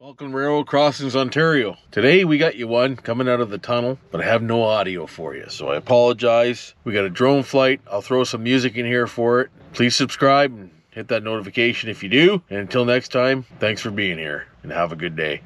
Welcome to Railroad Crossings, Ontario. Today we got you one coming out of the tunnel, but I have no audio for you, so I apologize. We got a drone flight. I'll throw some music in here for it. Please subscribe and hit that notification if you do. And until next time, thanks for being here and have a good day.